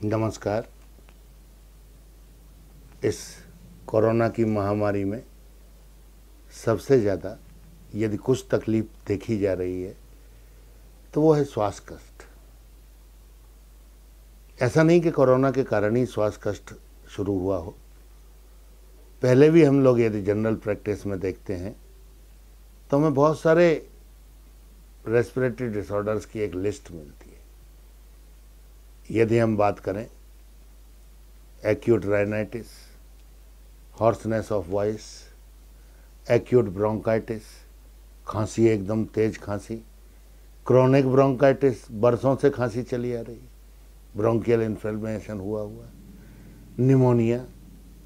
नमस्कार। इस कोरोना की महामारी में सबसे ज़्यादा यदि कुछ तकलीफ़ देखी जा रही है तो वो है श्वास कष्ट ऐसा नहीं कि कोरोना के कारण ही श्वास कष्ट शुरू हुआ हो। पहले भी हम लोग यदि जनरल प्रैक्टिस में देखते हैं तो हमें बहुत सारे रेस्पिरेटरी डिसऑर्डर्स की एक लिस्ट मिलती है यदि हम बात करें acute rhinitis hoarseness of voice acute bronchitis खांसी एकदम तेज खांसी क्रोनिक ब्रोंकाइटिस बरसों से खांसी चली आ रही ब्रोंकियल इन्फ्लेमेशन हुआ हुआ निमोनिया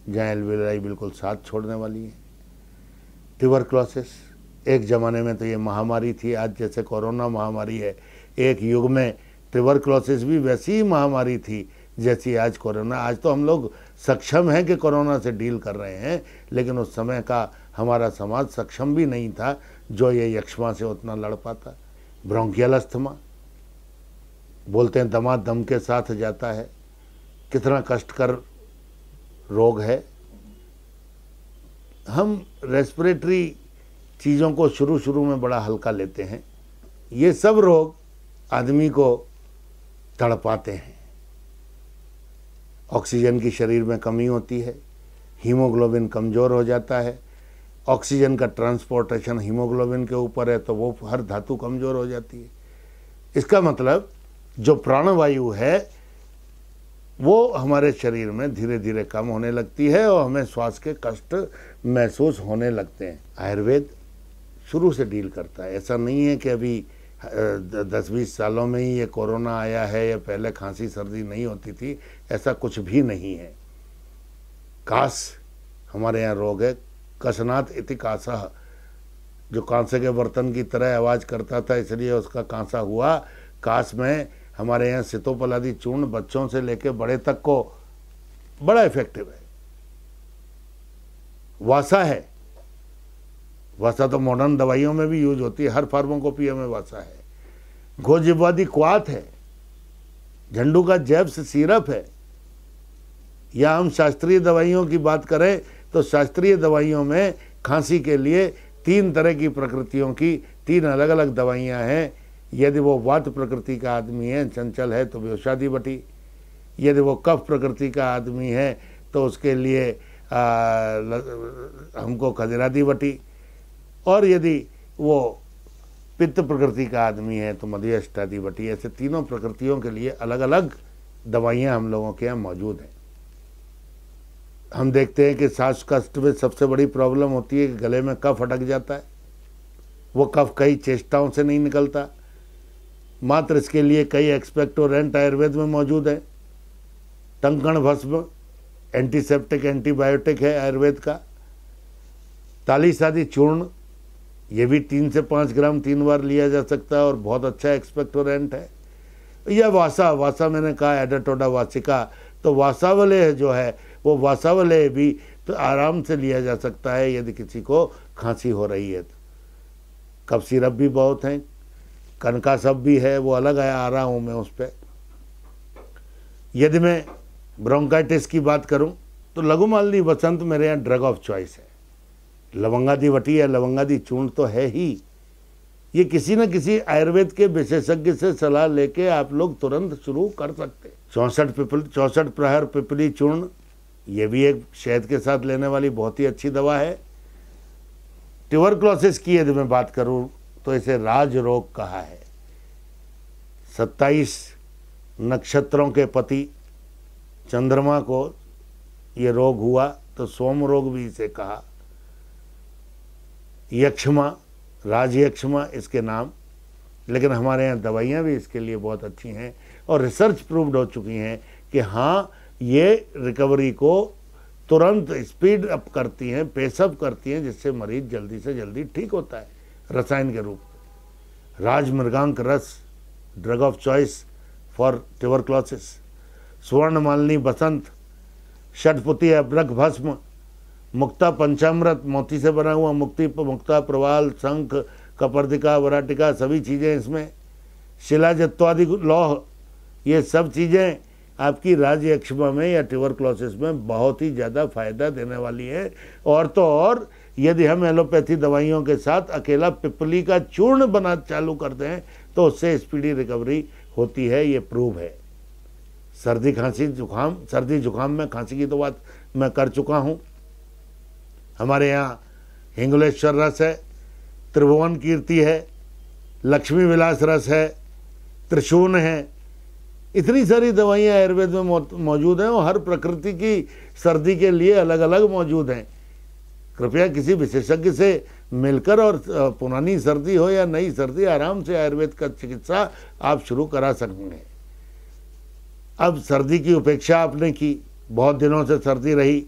जहाँ एलविलाई बिल्कुल साथ छोड़ने वाली है ट्यूबरक्लोसिस एक ज़माने में तो ये महामारी थी, आज जैसे कोरोना महामारी है, एक युग में ट्यूबरक्लोसिस भी वैसी महामारी थी जैसी आज कोरोना। आज तो हम लोग सक्षम हैं कि कोरोना से डील कर रहे हैं, लेकिन उस समय का हमारा समाज सक्षम भी नहीं था जो ये यक्षमा से उतना लड़ पाता। ब्रोंकियल अस्थमा, बोलते हैं दमा दम के साथ जाता है। कितना कष्टकर रोग है। हम रेस्पिरेटरी चीज़ों को शुरू शुरू में बड़ा हल्का लेते हैं। ये सब रोग आदमी को तड़पाते हैं। ऑक्सीजन की शरीर में कमी होती है, हीमोग्लोबिन कमज़ोर हो जाता है। ऑक्सीजन का ट्रांसपोर्टेशन हीमोग्लोबिन के ऊपर है तो वो हर धातु कमज़ोर हो जाती है। इसका मतलब जो प्राणवायु है, वो हमारे शरीर में धीरे धीरे कम होने लगती है और हमें श्वास के कष्ट महसूस होने लगते हैं। आयुर्वेद शुरू से डील करता है। ऐसा नहीं है कि अभी दस बीस सालों में ही ये कोरोना आया है, या पहले खांसी सर्दी नहीं होती थी, ऐसा कुछ भी नहीं है। कास, हमारे यहाँ रोग है। कसनात इति कासा, जो कांसे के बर्तन की तरह आवाज़ करता था, इसलिए उसका कांसा हुआ। कास में हमारे यहाँ सितोपलादी चूर्ण बच्चों से लेके बड़े तक को बड़ा इफ़ेक्टिव है। वासा है। वासा तो मॉडर्न दवाइयों में भी यूज़ होती है हर फार्मोकोपिया में वासा है। घोजिबादी क्वाथ है झंडू का जैब्स सिरप है। या हम शास्त्रीय दवाइयों की बात करें तो शास्त्रीय दवाइयों में खांसी के लिए तीन तरह की प्रकृतियों की तीन अलग अलग दवाइयाँ हैं। यदि वो वात प्रकृति का आदमी है चंचल है तो व्यवसादी बटी। यदि वो कफ प्रकृति का आदमी है तो उसके लिए आ, हमको खजरादी बटी। और यदि वो पित्त प्रकृति का आदमी है तो मधुष्टादी बटी, ऐसे तीनों प्रकृतियों के लिए अलग अलग दवाइयाँ हम लोगों के यहाँ मौजूद हैं। हम देखते हैं कि सांस कष्ट में सबसे बड़ी प्रॉब्लम होती है कि गले में कफ अटक जाता है। वो कफ कई चेष्टाओं से नहीं निकलता। मात्र इसके लिए कई एक्सपेक्टोरेंट आयुर्वेद में मौजूद है। टंकण भस्म, एंटीसेप्टिक एंटीबायोटिक है आयुर्वेद का। ताली शादी चूर्ण ये भी तीन से पाँच ग्राम तीन बार लिया जा सकता है और बहुत अच्छा एक्सपेक्टोरेंट है। या वासा वासा मैंने कहा एडाटोडा वासिका तो वासावले जो है, वो वासावले भी तो आराम से लिया जा सकता है यदि किसी को खांसी हो रही है तो। कब सिरप भी बहुत हैं कनका सब भी है, वो अलग है, आ रहा हूँ मैं उस पर यदि मैं ब्रोंकाइटिस की बात करूँ तो लघु मालनी बसंत मेरे यहाँ ड्रग ऑफ़ चॉइस है। लवंगादी वटी या लवंगादी चूर्ण तो है ही। ये किसी न किसी आयुर्वेद के विशेषज्ञ से सलाह लेके आप लोग तुरंत शुरू कर सकते चौंसठ पिपल, चौंसठ प्रहर, पिपली, चूर्ण, ये भी एक शहद के साथ लेने वाली बहुत ही अच्छी दवा है। ट्यूबरक्लोसिस की यदि मैं बात करूँ तो इसे राज रोग कहा है। सत्ताईस नक्षत्रों के पति चंद्रमा को ये रोग हुआ तो सोम रोग भी इसे कहा। यक्षमा, राजयक्षमा इसके नाम। लेकिन हमारे यहाँ दवाइयाँ भी इसके लिए बहुत अच्छी हैं और रिसर्च प्रूव्ड हो चुकी हैं कि हाँ ये रिकवरी को तुरंत स्पीड अप करती हैं पेशअप करती हैं, जिससे मरीज़ जल्दी से जल्दी ठीक होता है, रसायन के रूप राज मृगांक रस drug of choice for tuberculosis स्वर्ण मालिनी बसंत, षटपुती अब्रक भस्म मुक्ता पंचामृत मोती से बना हुआ मुक्ति, मुक्ता, प्रवाल, शंख, कपर्दिका, वराटिका, सभी चीज़ें इसमें। शिला जत्वादि, लौह, ये सब चीज़ें आपकी राज्य यक्षमा में या ट्यूबरक्लोसिस में बहुत ही ज़्यादा फ़ायदा देने वाली है। और तो और, यदि हम एलोपैथी दवाइयों के साथ अकेला पिपली का चूर्ण बना चालू करते हैं तो उससे स्पीडी रिकवरी होती है, ये प्रूव है। सर्दी खांसी, जुकाम, सर्दी, जुकाम में खांसी की तो बात मैं कर चुका हूँ। हमारे यहाँ हिंगलेश्वर रस है, त्रिभुवन कीर्ति है, लक्ष्मी विलास रस है, त्रिशून है। इतनी सारी दवाइयाँ आयुर्वेद में मौजूद हैं और हर प्रकृति की सर्दी के लिए अलग अलग मौजूद हैं। कृपया किसी विशेषज्ञ से मिलकर और पुरानी सर्दी हो या नई सर्दी, आराम से आयुर्वेद का चिकित्सा आप शुरू करा सकेंगे अब सर्दी की उपेक्षा आपने की, बहुत दिनों से सर्दी रही।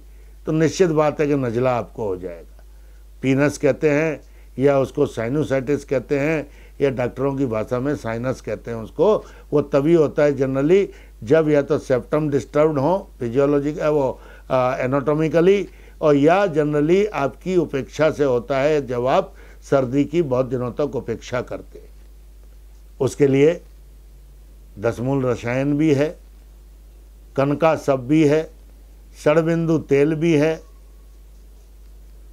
तो निश्चित बात है कि नजला आपको हो जाएगा। पीनस कहते हैं या उसको साइनोसाइटिस कहते हैं या डॉक्टरों की भाषा में साइनस कहते हैं उसको, वो तभी होता है जनरली जब या तो सेप्टम डिस्टर्ब हो फिजियोलॉजी वो एनाटॉमिकली और या जनरली आपकी उपेक्षा से होता है जब आप सर्दी की बहुत दिनों तक उपेक्षा करते उसके लिए दसमूल रसायन भी है कनका सब भी है षडबिंदु तेल भी है।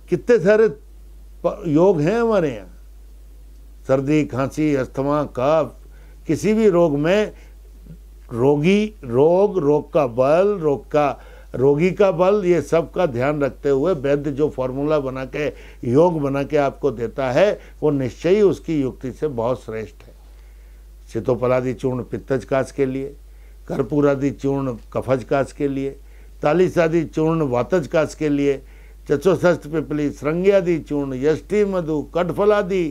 कितने सारे योग हैं हमारे यहाँ? सर्दी, खांसी, अस्थमा, कफ, किसी भी रोग में रोगी, रोग रोग का बल, रोग का, रोगी का बल, ये सब का ध्यान रखते हुए वैद्य जो फॉर्मूला बना के, योग बना के आपको देता है, वो निश्चय ही उसकी युक्ति से बहुत श्रेष्ठ है। चितोपलादि चूर्ण पित्तज काश के लिए, कर्पूरादि चूर्ण कफज काश के लिए तालिसादि चूर्ण वातज काश के लिए चतुष्ठ पिपली श्रृंग्यादि चूर्ण, यष्टि मधु कटफलादि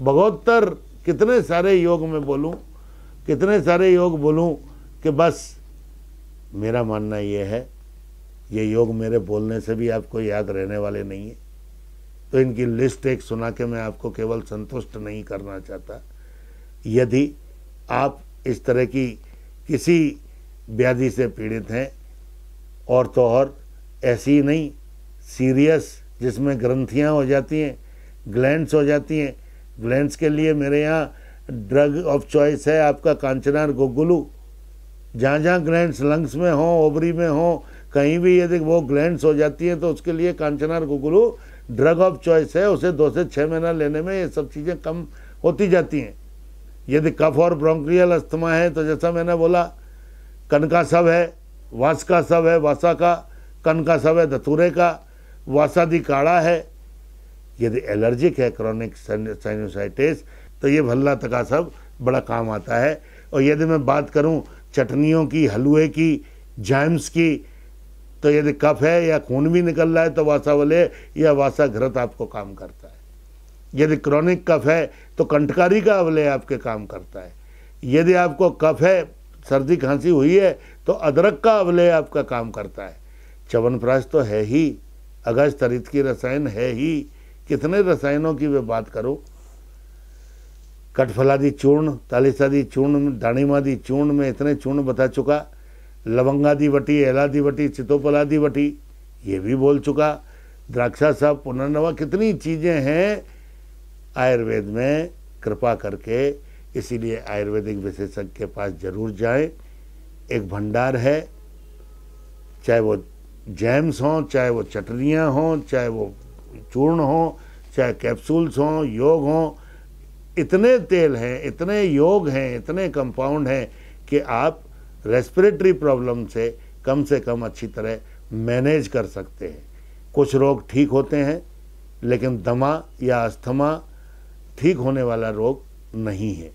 भगवत्तर, कितने सारे योग में बोलूँ? कितने सारे योग बोलूँ कि बस मेरा मानना ये है, ये योग मेरे बोलने से भी आपको याद रहने वाले नहीं है। तो इनकी लिस्ट एक सुना के मैं आपको केवल संतुष्ट नहीं करना चाहता। यदि आप इस तरह की किसी व्याधि से पीड़ित हैं और तो और ऐसी नहीं, सीरियस, जिसमें ग्रंथियाँ हो जाती हैं, ग्लैंड्स हो जाती हैं। ग्लैंड्स के लिए मेरे यहाँ ड्रग ऑफ़ चॉइस है आपका कांचनार गोगुलू। जहाँ जहाँ ग्लैंड्स लंग्स में हो, ओवरी में हो, कहीं भी यदि वो ग्लैंड्स हो जाती हैं तो उसके लिए कांचनार गोगुलू ड्रग ऑफ़ चॉइस है। उसे दो से छः महीना लेने में ये सब चीज़ें कम होती जाती हैं। यदि कफ और ब्रोंक्रियल अस्थमा है तो जैसा मैंने बोला कन का सब है वास का सब है, वासा का कन का सब है, धतूरे का वासादी काढ़ा है। यदि एलर्जिक है, क्रॉनिक साइनोसाइटिस तो ये भल्ला तका सब बड़ा काम आता है। और यदि मैं बात करूँ चटनियों की, हलवे की जैम्स की तो यदि कफ है या खून भी निकल रहा है तो वासावले या वासा घृत आपको काम करता है। यदि क्रॉनिक कफ है तो कंटकारी का अवले आपके काम करता है। यदि आपको कफ है सर्दी खांसी हुई है तो अदरक का अवलय आपका काम करता है। चवनप्राश तो है ही, अगस्त तरित की रसायन है ही। कितने रसायनों की वे बात करो? कटफलादी चूर्ण, तालिसादी चूर्ण दाणीमादी चूर्ण में इतने चूर्ण बता चुका। लवंगादी वटी, एलादी वटी चितोपलादी वटी, ये भी बोल चुका। द्राक्षा साहब, पुनर्नवा, कितनी चीज़ें हैं? आयुर्वेद में कृपा करके इसीलिए आयुर्वेदिक विशेषज्ञ के पास ज़रूर जाएँ। एक भंडार है, चाहे वो जैम्स हों, चाहे वो चटनियाँ हों, चाहे वो चूर्ण हों, चाहे कैप्सूल्स हों, योग हों, इतने तेल हैं, इतने योग हैं, इतने कंपाउंड हैं कि आप रेस्पिरेटरी प्रॉब्लम से कम से कम अच्छी तरह मैनेज कर सकते हैं। कुछ रोग ठीक होते हैं, लेकिन दमा या अस्थमा ठीक होने वाला रोग नहीं है।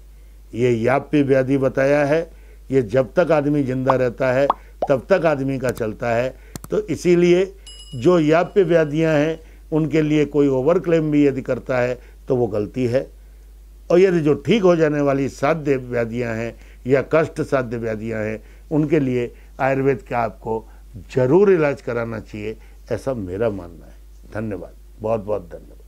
ये याप्य व्याधि बताया है, ये जब तक आदमी ज़िंदा रहता है, तब तक आदमी का चलता है। तो इसीलिए जो याप्य व्याधियाँ हैं, उनके लिए कोई ओवर क्लेम भी यदि करता है तो वो गलती है। और यदि जो ठीक हो जाने वाली साध्य व्याधियाँ हैं, या कष्ट साध्य व्याधियाँ हैं, उनके लिए आयुर्वेद का आपको ज़रूर इलाज कराना चाहिए, ऐसा मेरा मानना है। धन्यवाद। बहुत बहुत धन्यवाद।